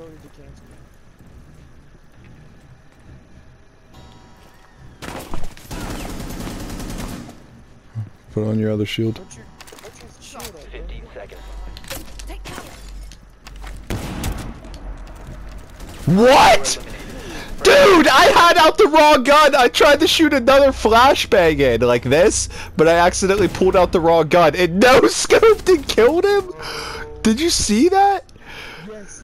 ability to cancel. Put on your other shield. What? Dude, I had out the wrong gun. I tried to shoot another flashbang in like this, but I accidentally pulled out the wrong gun. It no scoped and killed him. Did you see that?